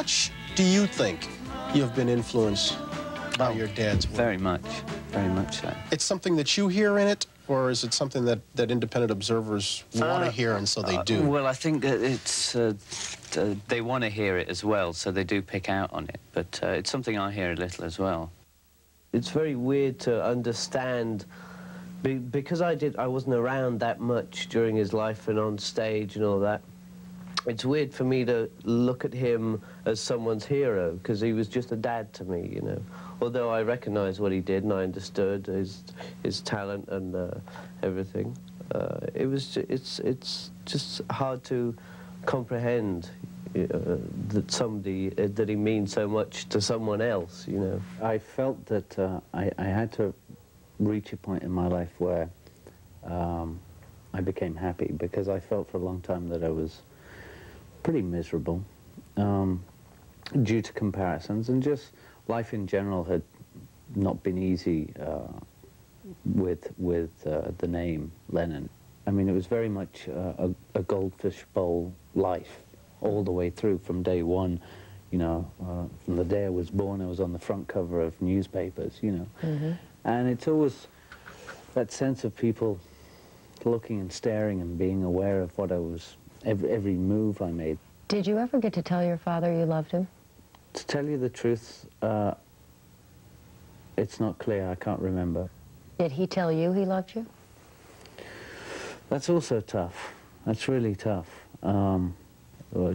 much do you think you've been influenced by your dad's work? Very much, very much so. It's something that you hear in it, or is it something that, that independent observers want to Uh, hear and so they Uh, do? Well, I think that it's uh, uh, they want to hear it as well, so they do pick out on it. But uh, it's something I hear a little as well. It's very weird to understand be, because I did I wasn't around that much during his life and on stage and all that. It's weird for me to look at him as someone's hero because he was just a dad to me, you know. Although I recognized what he did and I understood his his talent and uh, everything, uh, it was it's it's just hard to comprehend uh, that somebody uh, that he means so much to someone else, you know. I felt that uh, I, I had to reach a point in my life where um, I became happy because I felt for a long time that I was pretty miserable um, due to comparisons and just life in general had not been easy uh, with with uh, the name Lennon. I mean, it was very much uh, a, a goldfish bowl life all the way through from day one. You know, uh, from the day I was born, I was on the front cover of newspapers. You know, and it's always that sense of people looking and staring and being aware of what I was, every, every move I made. Did you ever get to tell your father you loved him? To tell you the truth, uh, it's not clear. I can't remember. Did he tell you he loved you? That's also tough. That's really tough. Um,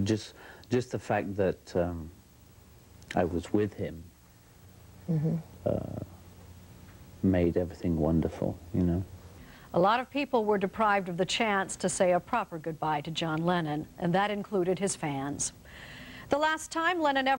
just, just the fact that um, I was with him uh, made everything wonderful, you know. A lot of people were deprived of the chance to say a proper goodbye to John Lennon, and that included his fans. The last time Lennon ever